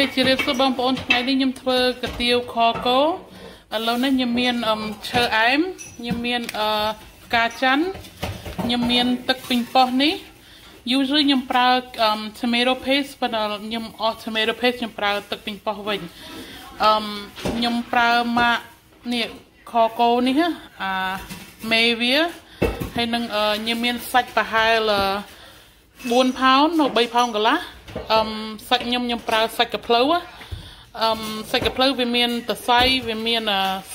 ខេជម្រាបសួរបងប្អូនថ្ងៃនេះខ្ញុំធ្វើកាទៀវខកោឥឡូវនេះខ្ញុំមានឈើអែមខ្ញុំមានអឺផ្កាច័ន្ទខ្ញុំមានទឹកពេញប៉ោះនេះ usually ខ្ញុំប្រើ tomato paste ប៉ុន្តែខ្ញុំអស់ tomato paste ខ្ញុំប្រើទឹកពេញប៉ោះវិញអឺខ្ញុំប្រើម៉ាកនេះខកោនេះអាមេវាហើយនឹងខ្ញុំមានសាច់ប្រហែល4ផោននៅ3ផោនកន្លះ អឹមសាច់ខ្ញុំខ្ញុំប្រើសាច់កាភ្លៅអឹមសាច់កាភ្លៅវាមានតសៃវាមាន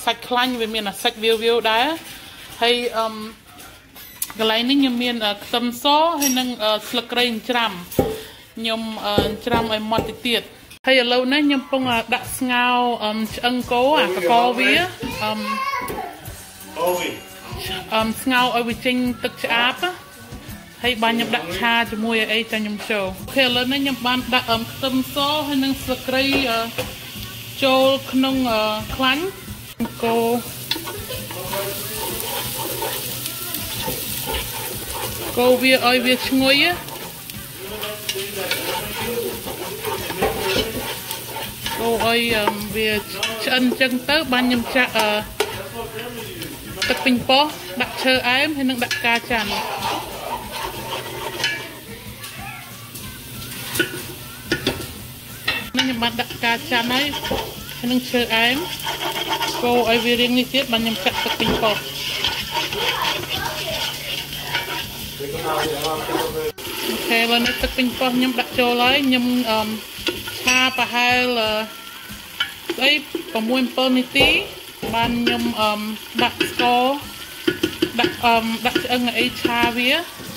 សាច់ខ្លាញ់វាមានសាច់វាវវាវដែរហើយអឹមកន្លែងនេះខ្ញុំមានខ្ទឹមសហើយនិងស្លឹកគ្រៃច្រាំខ្ញុំច្រាំឲ្យម៉ត់តិចទៀតហើយឥឡូវនេះខ្ញុំកំពុងដាក់ស្ងោអឹមឆ្អឹងគោអាកកវាអឹមអូវីអឹមស្ងោឲ្យវាចេញទឹកឆ្អាបណា ហើយបានខ្ញុំដាក់ឆាជាមួយអីចាខ្ញុំចូលអូខេឥឡូវនេះខ្ញុំបានដាក់ខ្ទឹមសហើយនិងស្លឹកគ្រៃចូលក្នុងខ្លាញ់កូកូវាឲ្យវាឈ្ងុយកូឲ្យវាឆ្អិនចឹងទៅបានខ្ញុំចាក់ទឹកពេញប៉ោះដាក់ឈើអែមហើយនឹងដាក់ផ្កាច័ន្ទ ខ្ញុំបានដាក់ផ្កាច័ន្ទហើយហើយនឹងឈើអែមកូរឲ្យវារៀងនេះទៀតបានខ្ញុំចាក់ទឹកពេញប៉ុតអូខេបើនេះទឹកពេញប៉ុតខ្ញុំដាក់ចូលហើយខ្ញុំអឺឆាប្រហែលស្អី6 7នាទីបានខ្ញុំអឺដាក់ស្ករដាក់អឺដាក់ឆ្អឹងអីឆាវា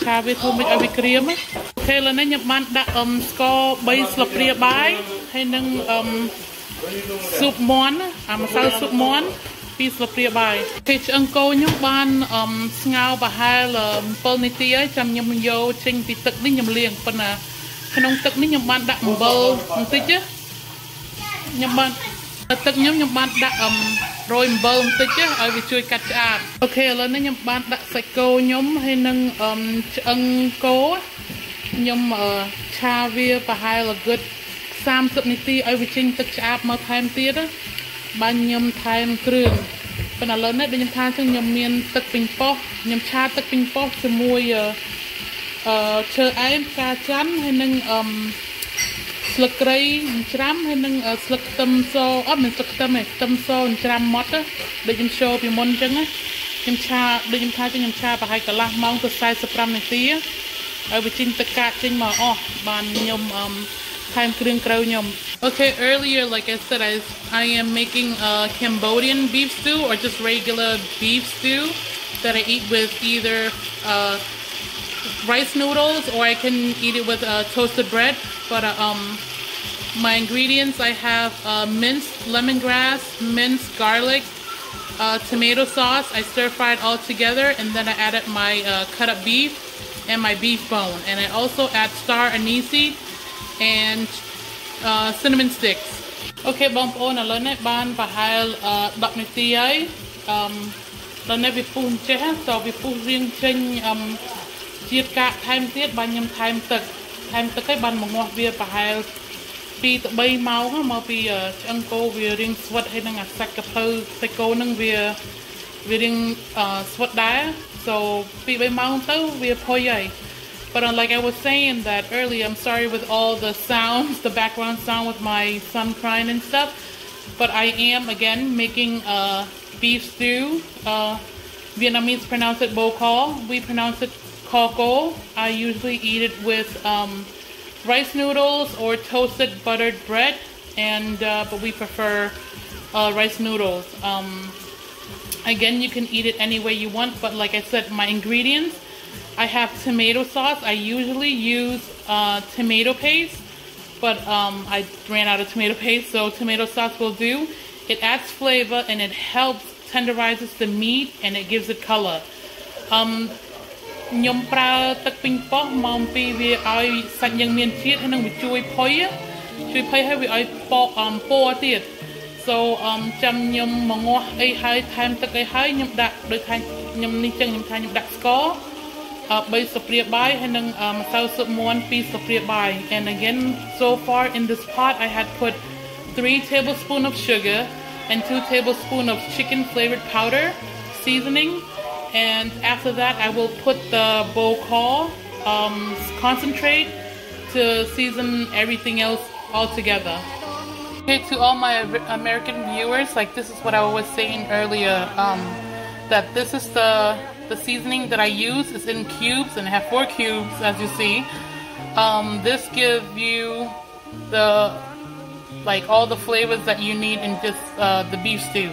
ឆាវាធ្វើមិនឲ្យវាក្រៀមអូខេឥឡូវនេះខ្ញុំបានដាក់អឺស្ករ3ស្លាបព្រាបាយ ហើយនឹងអឺស៊ុបមាន់អាម្សៅស៊ុបមាន់ពីរស្លាបព្រាបាយគេឆ្អឹងគោខ្ញុំបានអឺស្ងោរប្រហែល7នាទីហើយចាំខ្ញុំយកចេញពីទឹកនេះខ្ញុំលាងប៉ុន្តែក្នុងទឹកនេះខ្ញុំបានដាក់អំបិលបន្តិចខ្ញុំបានទឹកខ្ញុំខ្ញុំបានដាក់អឹមរោយអំបិលបន្តិចឲ្យវាជួយកាត់ឆ្អាបអូខេឥឡូវនេះខ្ញុំបានដាក់សាច់គោខ្ញុំហើយនឹងអឹមឆ្អឹងគោខ្ញុំឆាវាប្រហែល good 30នាទីឲ្យវាចេញទឹកឆ្អាបមកថែមទៀតបានខ្ញុំថែមគ្រឿងប៉ុន្តែឥឡូវនេះដូចខ្ញុំថាចឹងខ្ញុំមានទឹកពេញប៉ោះខ្ញុំឆាទឹកពេញប៉ោះជាមួយអឺឈើអែមផ្កាច័ន្ទហើយនឹងអឺស្លឹកគ្រៃច្រាំហើយនឹងស្លឹកខ្ទឹមសអត់មិនស្លឹកខ្ទឹមទេខ្ទឹមសច្រាំម៉ត់ដូចខ្ញុំចូលពីមុនអញ្ចឹងខ្ញុំឆាដូចខ្ញុំថាចឹងខ្ញុំឆាប្រហែលកន្លះម៉ោងទៅ45នាទីឲ្យវាចេញទឹកកាចចេញមកអស់បានខ្ញុំអឺ pumpkin crow yum. Okay, earlier, like I said, I, I am making a Cambodian beef stew or just regular beef stew that I eat with either uh, rice noodles or I can eat it with uh, toasted bread. But uh, um, my ingredients, I have uh, minced lemongrass, minced garlic, uh, tomato sauce. I stir fried all together and then I added my cut up beef and my beef bone. And I also add star anise and uh, cinnamon sticks អូខេបងប្អូនឥឡូវនេះបានប្រហែល10នាទីហើយអឺដល់នេះវាពុះចេះតវាពុះរៀងចេញអឺជាតិកាកថែមទៀតបានខ្ញុំថែមទឹកថែមទឹកឲ្យបានមកងាស់វាប្រហែល2ទៅ3ម៉ោងមកពីឆ្អឹងគោវារៀងស្វិតហើយនឹងអាសាច់កភ្លៅសាច់គោនឹងវាវារៀងស្វិតដែរ so 2 3ម៉ោងទៅវាផុយហើយ But uh, like I was saying that earlier, I'm sorry with all the sounds, the background sound with my son crying and stuff. But I am, again, making a beef stew. Uh, Vietnamese pronounce it bo call. We pronounce it koko. I usually eat it with um, rice noodles or toasted buttered bread. And uh, But we prefer uh, rice noodles. Um, again, you can eat it any way you want. But like I said, my ingredients I have tomato sauce. I usually use uh, tomato paste, but um, I ran out of tomato paste, so tomato sauce will do. It adds flavor and it helps tenderizes the meat and it gives it color. Um ខ្ញុំប្រើទឹកពេញប៉ោះមកពីវាឲ្យសាច់យើងមានជាតិហើយនឹងវាជួយផុយជួយផុយឲ្យវាឲ្យពកអំពណ៌ទៀត so អមចាំខ្ញុំមកងាស់អីហើយថែមទឹកអីហើយខ្ញុំដាក់ដូចថាខ្ញុំនេះចឹងខ្ញុំថាខ្ញុំដាក់ស្ករ 3ស្លាបព្រាបាយហើយនិងម្សៅស៊ុបមាន់2ស្លាបព្រាបាយ and again so far in this pot I had put 3 tablespoons of sugar and 2 tablespoons of chicken flavored powder seasoning and after that I will put the bokal um, concentrate to season everything else all together. Okay, to all my American viewers, like this is what I was saying earlier, um, that this is the the seasoning that I use. is in cubes and I have four cubes, as you see. Um, this gives you the like all the flavors that you need in just uh, the beef stew.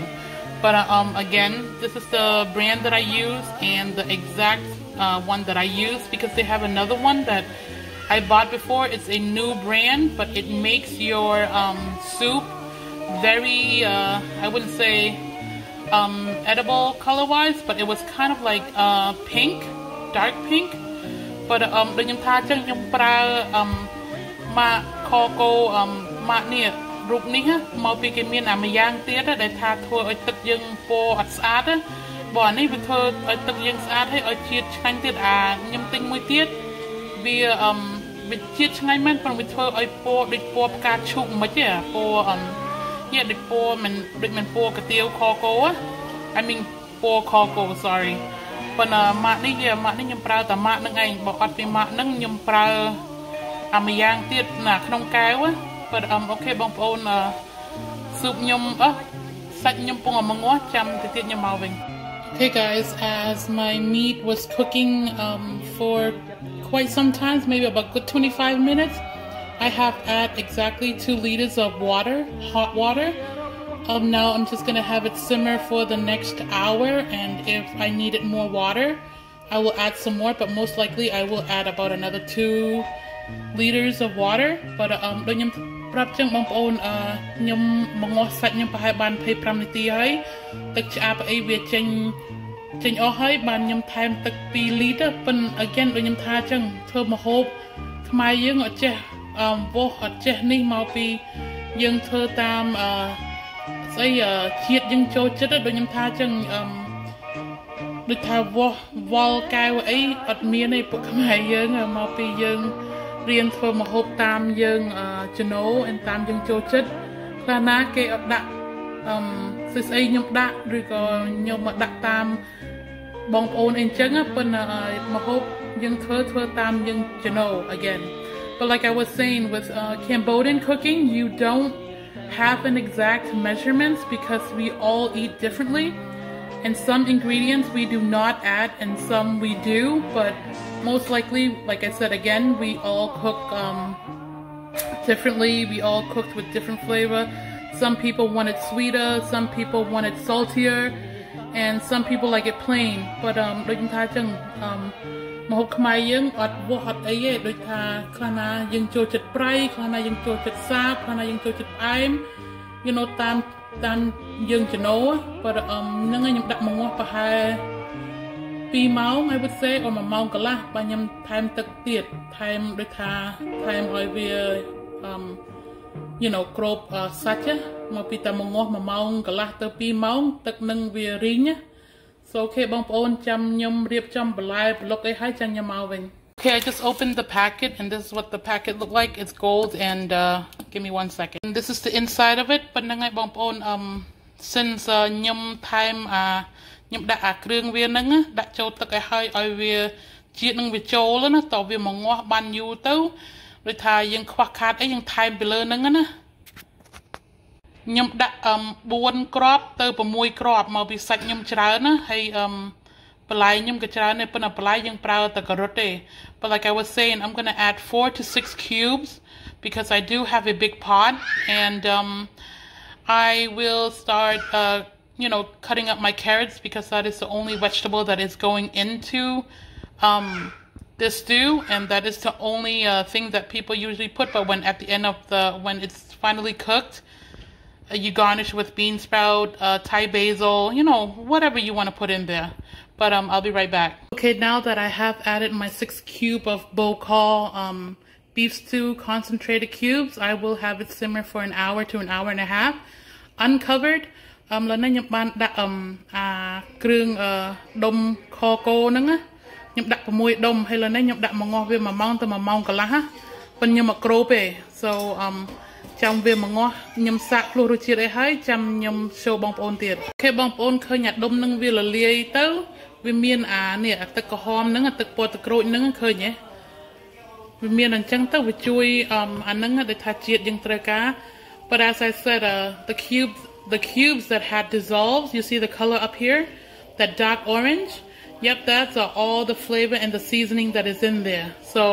But uh, um, again, this is the brand that I use and the exact uh, one that I use because they have another one that I bought before. It's a new brand, but it makes your um, soup very, uh, I wouldn't say um, edible color-wise, but it was kind of like uh, pink, dark pink. But um, ដូចខ្ញុំថាចឹងខ្ញុំប្រើម៉ាកខកូម៉ាកនេះរូបនេះមកពីគេមានអាម្យ៉ាងទៀតដែលថាធ្វើឲ្យទឹកយើងពណ៌អត់ស្អាតបើអានេះវាធ្វើឲ្យទឹកយើងស្អាតហើយឲ្យជាតិឆ្ងាញ់ទៀតអាខ្ញុំទិញមួយទៀតវាអឺវាជាតិឆ្ងាញ់មែនប៉ុន្តែវាធ្វើឲ្យពណ៌ដូចពណ៌ផ្កាឈូកមិនទេពណ៌អឺយ៉ាដូចពណ៌មិ នដូចមិនពណ៌កាទៀវខកូ I mean ពណ៌ខកូ sorry ប៉ុន្តែម៉ាកនេះវាម៉ាកនេះខ្ញុំប្រើតែម៉ាកហ្នឹងឯងបើអត់ពីម៉ាកហ្នឹងខ្ញុំប្រើអាម្យ៉ាងទៀតណាក្នុងកែវប៉ុន្តែអូខេបងប្អូនស៊ុបខ្ញុំអឺសាច់ខ្ញុំពងឲ្យងាស់ចាំទៅទៀតខ្ញុំមកវិញ Okay guys, as my meat was cooking um, for quite some time, maybe about good 25 minutes, I have add exactly two liters of water, hot water. Um, now I'm just gonna have it simmer for the next hour and if I needed more water, I will add some more, but most likely I will add about another two liters of water. But um, ដូចខ្ញុំប្រាប់ចឹងបងប្អូនអឺខ្ញុំមកងាស់សាច់ខ្ញុំប្រហែលបាន25នាទីហើយទឹកឆ្អាបអីវាចេញចេញអស់ហើយបានខ្ញុំថែមទឹក2លីត្រប៉ុន្តែ again ដូចខ្ញុំថាចឹងធ្វើម្ហូបខ្មែរយើងអត់ចេះ អឺវោះអត់ចេះនេះមកពីយើងធ្វើតាមអឺស្អីជាតិយើងចូលចិត្តដូចខ្ញុំថាចឹងអឺដូចថាវោះវល់កែវអីអត់មានទេពួកខ្មែរយើងមកពីយើងរៀនធ្វើម្ហូបតាមយើងចំណូតាមយើងចូលចិត្តខ្លះណាគេអត់ដាក់អឺស្អីស្អីខ្ញុំដាក់ឬក៏ខ្ញុំមកដាក់តាមបងប្អូនអីចឹងប៉ុន្តែម្ហូបយើងធ្វើធ្វើតាមយើងចំណូ again But like I was saying, with uh, Cambodian cooking, you don't have an exact measurements because we all eat differently. And some ingredients we do not add and some we do, but most likely, like I said again, we all cook um, differently. We all cooked with different flavor. Some people want it sweeter, some people want it saltier, and some people like it plain. But um, um ម្ហូបខ្មែរយើងអត់វាស់អត់អីទេដូចថាខ្លះណាយើងចូលចិត្តប្រៃខ្លះណាយើងចូលចិត្តសាបខ្លះណាយើងចូលចិត្តផ្អែម you know តាមតាមយើងចំណូប៉ុន្តែអឹមហ្នឹងខ្ញុំដាក់មកងាស់ប្រហែល2ម៉ោង I would say អូ1ម៉ោងកន្លះបាទខ្ញុំថែមទឹកទៀតថែមដូចថាថែមឲ្យវាអឹម you know គ្របសាច់មកពីតែមកងាស់1ម៉ោងកន្លះទៅ2ម៉ោងទឹកនឹងវារីង So okay បងប្អូនចាំខ្ញុំរៀបចំបន្លែប្លុកអីហើយចាំខ្ញុំមកវិញ Okay, I just opened the packet and this is what the packet looked like. It's gold and uh, give me one second. And this is the inside of it. ប៉ុណ្្នឹងហើយបងប្អូន um since ខ្ញុំថែមអាខ្ញុំដាក់អាគ្រឿងវាហ្នឹងដាក់ចូលទឹកឲ្យហើយឲ្យវាជាតិនឹងវាចូលណាតោះវាមកងាស់បានយូរទៅដូចថាយើងខ្វះខាតអីយើងថែមពីលើហ្នឹងណា ខ្ញុំដាក់អឹម4គ្រាប់ទៅ6គ្រាប់មកពីសាច់ខ្ញុំច្រើនណាហើយអឹមបន្លែខ្ញុំក៏ច្រើនដែរប៉ុន្តែបន្លែយើងប្រើតែការ៉ុតទេ but like I was saying I'm going to add 4 to 6 cubes because I do have a big pot and um I will start uh you know cutting up my carrots because that is the only vegetable that is going into um this stew and that is the only uh, thing that people usually put but when at the end of the when it's finally cooked uh, you garnish with bean sprout uh, thai basil you know whatever you want to put in there but um i'll be right back okay now that i have added my six cube of bokal um beef stew concentrated cubes i will have it simmer for an hour to an hour and a half uncovered ឥឡូវនេះខ្ញុំបានដាក់អឺអាគ្រឿងដុំខកោហ្នឹងណា ខ្ញុំដាក់6ដុំហើយលើនេះខ្ញុំដាក់មកងាស់វា1ម៉ោងទៅ1ម៉ោងកន្លះណាប៉ុន្តែខ្ញុំអត់ក្រូបទេ so um ចាំវាមកងាស់ខ្ញុំសាកភ្លោះរសជាតិអីហើយចាំខ្ញុំ show បងប្អូនទៀតអូខេបងប្អូនឃើញអាដុំនឹងវាលលាយទៅវាមានអានេះអាទឹកក្រហមហ្នឹងអាទឹកពណ៌ទឹកក្រូចហ្នឹងឃើញទេវាមានអញ្ចឹងទៅវាជួយអាហ្នឹងដែលថាជាតិយើងត្រូវការ but as I said uh, the cubes the cubes that had dissolved you see the color up here that dark orange yep that's uh, all the flavor and the seasoning that is in there so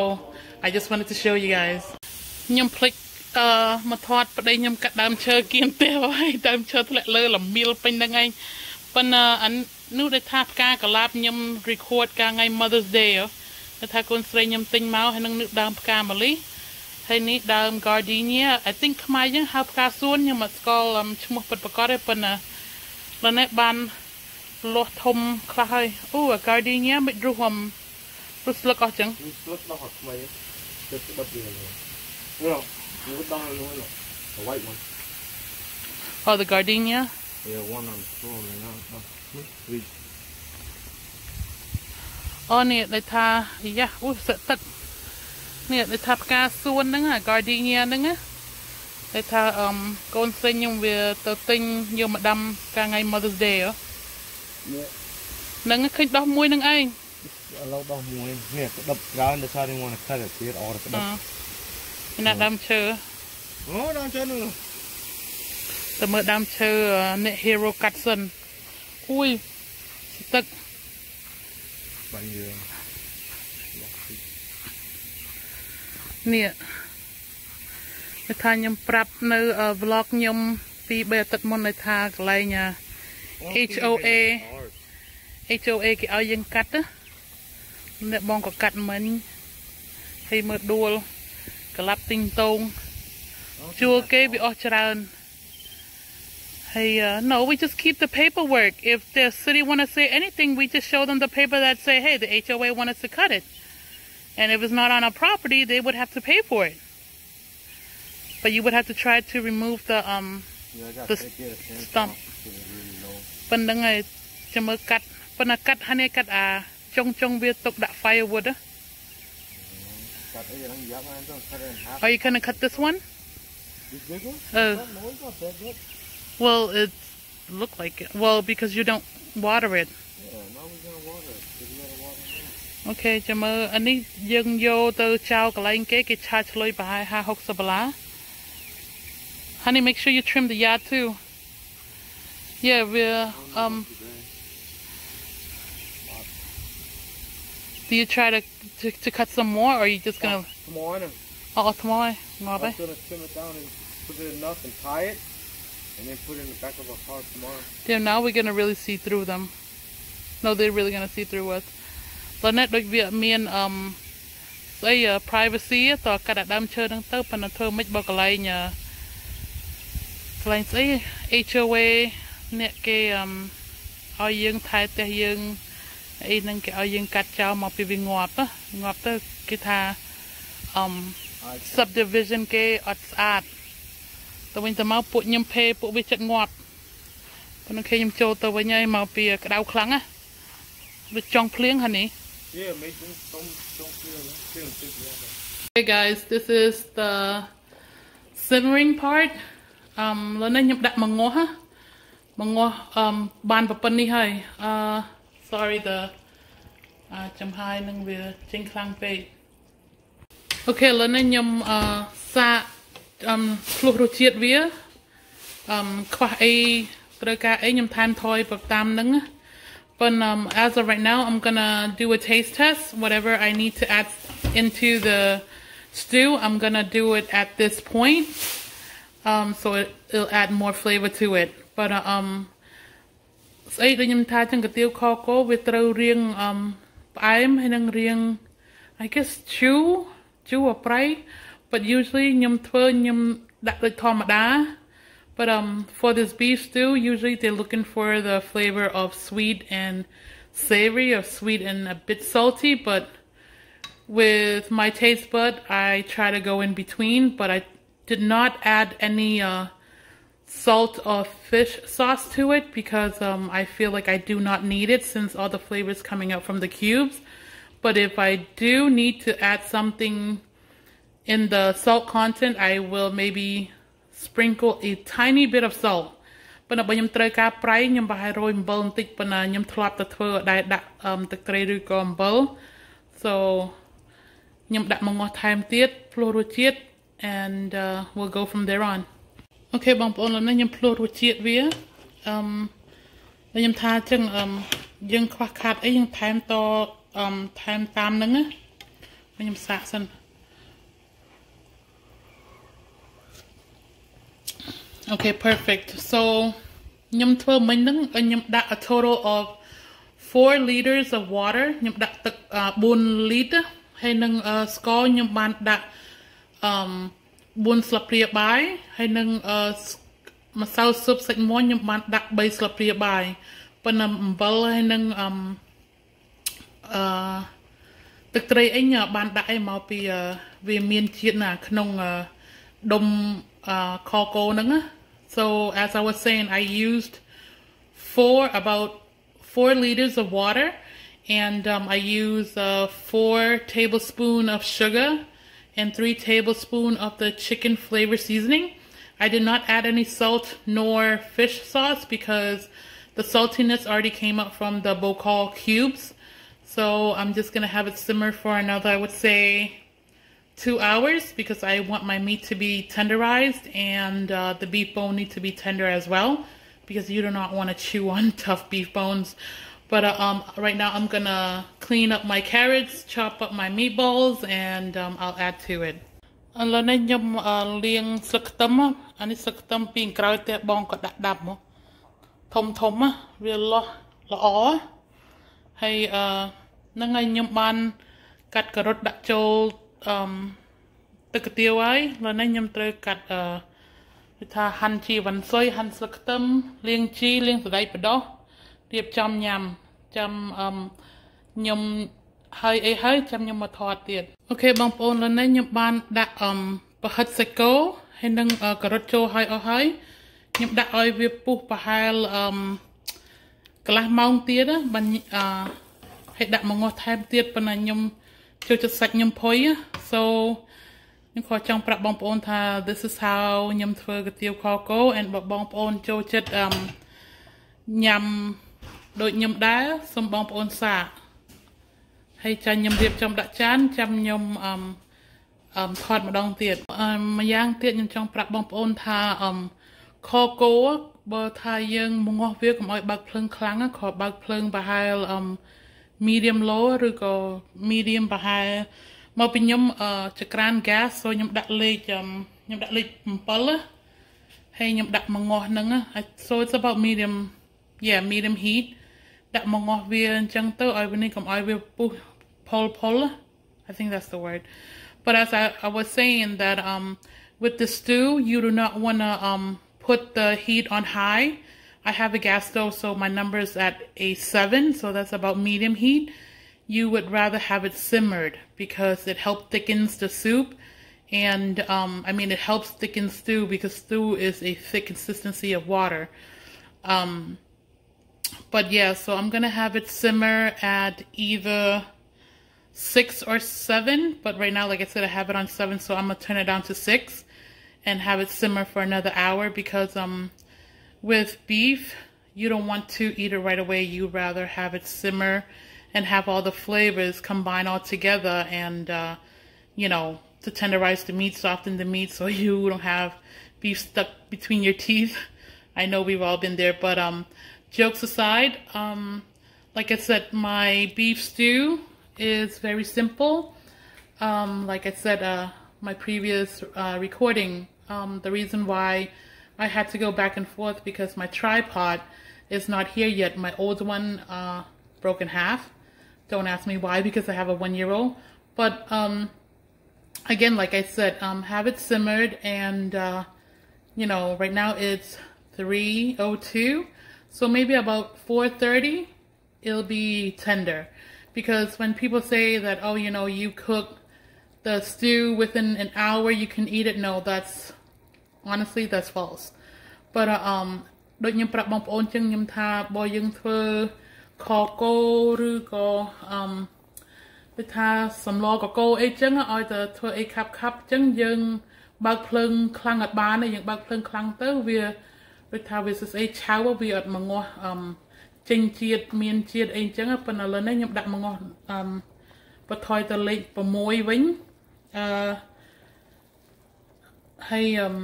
I just wanted to show you guys ខ្ញុំភ្លេច អឺមកថតប្តីខ្ញុំកាត់ដើមឈើគៀនទេហើយដើមឈើធ្លាក់លើលមៀលពេញហ្នឹងឯងប៉ុន្តែអានោះដែលថាផ្កាកលាបខ្ញុំ record កាលថ្ងៃ Mother's Day គេថាកូនស្រីខ្ញុំទិញមកហើយនឹងនឹកដើមផ្កាម្លិះហើយនេះដើម gardenia I think ខ្មែរយើងហៅផ្កាសួនខ្ញុំអត់ស្គាល់ឈ្មោះពិតប្រាកដទេប៉ុន្តែដល់នេះបានលាស់ធំខ្លះហើយអូ gardenia មិនរុះអំរុះស្លឹកអស់ចឹងស្លឹកដល់អត់ថ្មីទៅបិទវានេះ You would down the window. The white one. Oh, the gardenia? Yeah, one on the floor right now. Oh, reach. អូនេះដែលថាយ៉ាអូសឹកទឹកនេះដែលថាផ្កាសួនហ្នឹងអា gardenia ហ្នឹងណាដែលថាអឺកូនស្រីខ្ញុំវាទៅទិញយកមកដាំកាលថ្ងៃ Mother's Day ហ្នឹងឃើញដោះមួយនឹងឯងឥឡូវដោះមួយនេះក្តឹបច្រើនដោយសារខ្ញុំមកខិតទៀតអត់ក្តឹប ណាដើមឈើអូដើមឈើនោះទៅមើលដើមឈើអ្នក Hero កាត់សិនអួយទឹកបាញ់យើងនេះគេថាខ្ញុំប្រាប់នៅ vlog ខ្ញុំពី3អាទិត្យមុនឲ្យថាកន្លែង HOA HOA គេឲ្យយើងកាត់ណាអ្នកបងក៏កាត់មិញហើយមើលដួល ក្លាប់ទិញតងជួលគេវាអស់ច្រើន Hey, uh, no, we just keep the paperwork. If the city want to say anything, we just show them the paper that say, hey, the HOA want us to cut it. And if it's not on our property, they would have to pay for it. But you would have to try to remove the um yeah, the stump. ប៉ុណ្្នឹងហើយចាំមើលកាត់ប៉ុន្តែកាត់ហើយនេះកាត់អាចុងចុងវាទុកដាក់ firewood ណា Are you gonna cut this one? This big one? Uh, no, it's not that big. Well, it look like it. Well, because you don't water it. Yeah, now we're gonna water it. We gotta water it. Okay ចាំមើលអានេះយើងយកទៅចោលកន្លែងគេគេឆាឆ្លុយប្រហែល50 60ដុល្លារ Honey, make sure you trim the yard too. Yeah, we're um Do you try to, to, to cut some more, or are you just gonna? Tomorrow. Oh, tomorrow. Tomorrow. I'm gonna trim it down and put it enough and tie it, and then put it in the back of a car tomorrow. Damn, now we're gonna really see through them. No, they're really gonna see through us. លនេះដូចវាមានអឹមស្អី privacy តើកាត់ដើមឈើហ្នឹងទៅប៉ុន្តែធ្វើមិនបើកន្លែងកន្លែងស្អី HOA អ្នកគេអឹមឲ្យយើងថែផ្ទះយើង អីហ្នឹងគេឲ្យយើងកាត់ចោលមកពីវាងាប់ងាប់ទៅគេថាអម subdivision គេអត់ស្អាតទៅវិញទៅមកពួកខ្ញុំភេពួកវាចិត្តងាប់ប៉ុន្តែខ្ញុំចូលទៅវិញហើយមកពីក្តៅខ្លាំងណាវាចង់ភ្លៀងហ្នឹងនេះ Yeah, make them don't don't feel feel big Hey guys, this is the simmering part. Um លើនេះខ្ញុំដាក់មកងាស់មកងាស់អឺបានប៉ុណ្្នេះហើយអឺ sorry the ចំហាយនឹងវាចេញខ្លាំងពេកអូខេឥឡូវនេះខ្ញុំអឺសាកអឺភ្លោះរសជាតិវាអឺខ្វះអីត្រូវការអីខ្ញុំថែមថយប្រតាមហ្នឹង But um, as of right now, I'm gonna do a taste test. Whatever I need to add into the stew, I'm gonna do it at this point. Um, so it, it'll add more flavor to it. But uh, um, ស្អីដូចខ្ញុំថាចឹងកាទៀវខគោវាត្រូវរៀងអឺផ្អែមហើយនឹងរៀង I guess chew chew អប្រៃ but usually ខ្ញុំធ្វើខ្ញុំដាក់ដូចធម្មតា but um for this beef stew usually they're looking for the flavor of sweet and savory or sweet and a bit salty but with my taste bud I try to go in between but I did not add any uh salt or fish sauce to it because um, I feel like I do not need it since all the flavors coming out from the cubes. but if I do need to add something in the salt content I will maybe sprinkle a tiny bit of salt ប៉ុន្តែបើខ្ញុំត្រូវការប្រៃខ្ញុំប្រហែលរោយអំបិលបន្តិចប៉ុន្តែខ្ញុំធ្លាប់តែធ្វើដែរដាក់ទឹកត្រីឬក៏អំបិល so ខ្ញុំដាក់មកងាស់ថែមទៀតភ្លោះរសជាតិ and uh, we'll go from there on អូខេបងប្អូនឥឡូវនេះខ្ញុំភ្លោះរសជាតិវាអឺមខ្ញុំថាអញ្ចឹងអឺមយើងខ្វះខាតអីយើងថែមតអឺមថែមតាមហ្នឹងណាខ្ញុំសាកសិន Okay perfect so ខ្ញុំធ្វើមិញហ្នឹងខ្ញុំដាក់ a total of 4 liters of water ខ្ញុំដាក់ទឹក4 liter ហើយនឹងស្ករខ្ញុំបានដាក់អឺ 4ស្លាបព្រាបាយហើយនឹងអឺម្សៅស៊ុបសាច់មាន់ខ្ញុំបានដាក់3ស្លាបព្រាបាយប៉ុន្តែអំបិលហើយនឹងអឺអឺទឹកត្រីអីញបានដាក់អីមកពីវាមានជាតិណាក្នុងដុំខកោហ្នឹងណា so as I was saying I used four about four liters of water and um, I use uh, four tablespoons of sugar and three tablespoons of the chicken flavor seasoning. I did not add any salt nor fish sauce because the saltiness already came up from the bokal cubes. So I'm just gonna have it simmer for another, I would say, two hours because I want my meat to be tenderized and uh, the beef bone need to be tender as well because you do not want to chew on tough beef bones. But uh, um, right now I'm gonna clean up my carrots, chop up my meatballs, and um, I'll add to it. ឥឡូវនេះខ្ញុំលាងស្លឹកខ្ទឹមអានេះស្លឹកខ្ទឹមពីក្រោយតែបងក៏ដាក់ដាប់មកធំធំវាលាស់ល្អហើយអឺហ្នឹងហើយខ្ញុំបាន កាត់ការ៉ុតដាក់ចូលអឺទឹកកាទៀវហើយឥឡូវនេះខ្ញុំត្រូវកាត់អឺគឺថាហាន់ជីវ៉ាន់សុយហាន់ស្លឹកខ្ទឹមលាងជីលាងសណ្តែកបដោះរៀបចំញ៉ាំ ចាំអឺខ្ញុំហើយអីហើយចាំខ្ញុំមកថតទៀតអូខេបងប្អូនឥឡូវនេះខ្ញុំបានដាក់អឺប្រហិតសាច់គោហើយនឹងការ៉ុតចូលហើយអស់ហើយខ្ញុំដាក់ឲ្យវាពុះប្រហែលអឺកន្លះម៉ោងទៀតបានអឺហើយដាក់មកងាស់ថែមទៀតប៉ុន្តែខ្ញុំចូលចិត្តសាច់ខ្ញុំផុយ so ខ្ញុំខកចង់ប្រាប់បងប្អូនថា this is how ខ្ញុំធ្វើកាទៀវខកោ and បើបងប្អូនចូលចិត្តអឺញ៉ាំ ដូចខ្ញុំដែរសូមបងប្អូនសាកហើយចាញ់ខ្ញុំរៀបចំដាក់ចានចាំខ្ញុំអឺអឺថតម្ដងទៀតអឺម្យ៉ាងទៀតខ្ញុំចង់ប្រាប់បងប្អូនថាអឺខកោបើថាយើងមងាស់វាកុំឲ្យបើកភ្លើងខ្លាំងខបើកភ្លើងប្រហែលអឺ medium low ឬក៏ medium ប្រហែលមកពីខ្ញុំអឺចក្រាន gas សូខ្ញុំដាក់លេខខ្ញុំដាក់លេខ7ហើយខ្ញុំដាក់មកងាស់ហ្នឹង so it's about medium yeah medium heat ដាក់មកងាស់វាអញ្ចឹងទៅឲ្យវានេះកុំឲ្យវាពុះផុលផុល I think that's the word but as I, I was saying that um with the stew you do not want to um put the heat on high I have a gas stove so my number is at a 7 so that's about medium heat you would rather have it simmered because it helps thickens the soup and um, I mean it helps thicken stew because stew is a thick consistency of water um, but yeah, so I'm gonna have it simmer at either six or seven. But right now, like I said, I have it on seven, so I'm gonna turn it down to six and have it simmer for another hour because um, with beef, you don't want to eat it right away. You rather have it simmer and have all the flavors combine all together and uh, you know to tenderize the meat, soften the meat, so you don't have beef stuck between your teeth. I know we've all been there, but um, jokes aside, um, like I said, my beef stew is very simple. Um, like I said, uh, my previous uh, recording, um, the reason why I had to go back and forth because my tripod is not here yet. My old one uh, broke in half. Don't ask me why because I have a one-year-old. But um, again, like I said, um, have it simmered and, uh, you know, right now it's 302 so maybe about 4.30, it'll be tender. Because when people say that, oh, you know, you cook the stew within an hour, you can eat it. No, that's, honestly, that's false. But, uh, um, ដូចខ្ញុំប្រាប់បងប្អូនចឹងខ្ញុំថាបើយើងធ្វើខកោឬក៏អឺបដូចថាសំឡកកោអីចឹងឲ្យតែធ្វើអីខាប់ខាប់ចឹងយើងបើកភ្លើងខ្លាំងអត់បានទេយើងបើកភ្លើងខ្លាំងទៅវា ដូចថាវាសស្អីឆៅវាអត់មកងាស់អឹមចេញជាតិមានជាតិអីចឹងប៉ុន្តែឥឡូវនេះខ្ញុំដាក់មកងាស់អឹមបថយទៅលេខ6វិញអឺហើយអឹម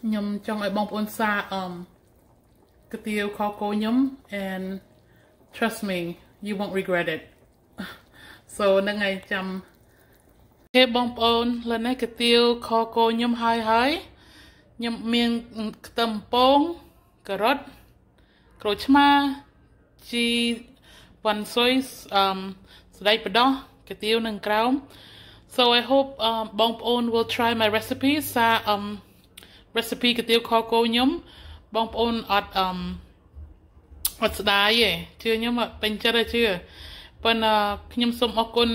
ខ្ញុំចង់ឲ្យបងប្អូនសាអឹមកាទៀវខកោខ្ញុំ and trust me you won't regret it so នឹងឯងចាំគេបងប្អូនលើនេះកាទៀវខកោខ្ញុំហើយហើយ ខ្ញុំមានខ្ទឹមពងការ៉ុតក្រូចឆ្មាជីវ៉ាន់ស៊ុយអឺស្ដេចបដោះកាទៀវនិងក្រោម so i hope um បងប្អូន will try my recipe សា um recipe កាទៀវខកោខ្ញុំបងប្អូនអត់អឺអត់ស្ដាយទេជឿខ្ញុំអត់ពេញចិត្តទេជឿប៉ុន្តែខ្ញុំសូមអរគុណ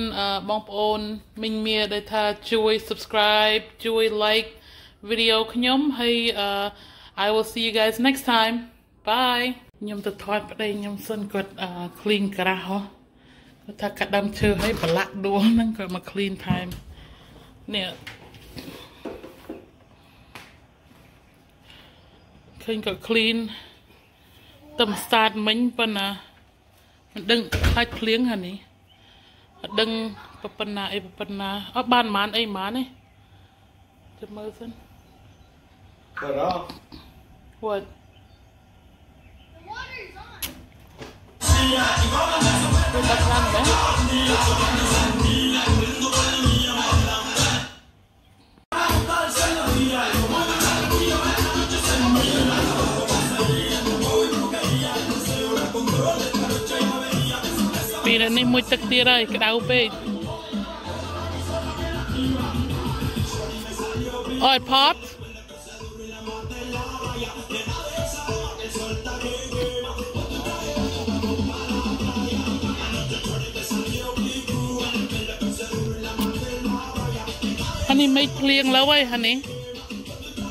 បងប្អូនមិញមៀដែលថាជួយ subscribe ជួយ like វីដេអូខ្ញុំហើយ I will see you guys next time bye ខ្ញុំទៅថតប្តីខ្ញុំសិនគាត់ clean ក្រាស់ហ៎គាត់ថាកាត់ដើមឈើហើយប្រឡាក់ដួលហ្នឹងគាត់មក clean ថែមនេះឃើញគាត់ clean តែមិន start មិញប៉ុន្តែមិនដឹងខ្លាចភ្លៀងហ្នឹងនេះអត់ដឹងប៉ុណ្ណាអីប៉ុណ្ណាអត់បានប៉ុន្មានអីប៉ុន្មានទេចាំមើលសិន Cut off. What? The water's on. គឺបាត់ខ្លាំងមែនពីនេះមួយ ទឹកទៀតហើយក្តៅពេកអត់ផតអានេះមិនភ្លៀងលើហើយអានេះ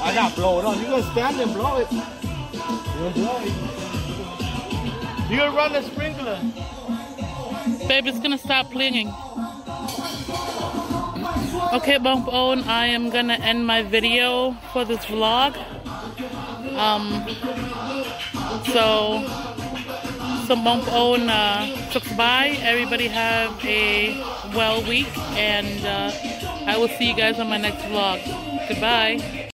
I got blow it on. You gonna stand and blow it. You gonna blow it. You gonna run the sprinkler. Babe, it's gonna stop playing. Okay, bong. I am gonna end my video for this vlog. Um, so, so bong on uh, took. Everybody have a well week, and uh, I will see you guys on my next vlog. Goodbye.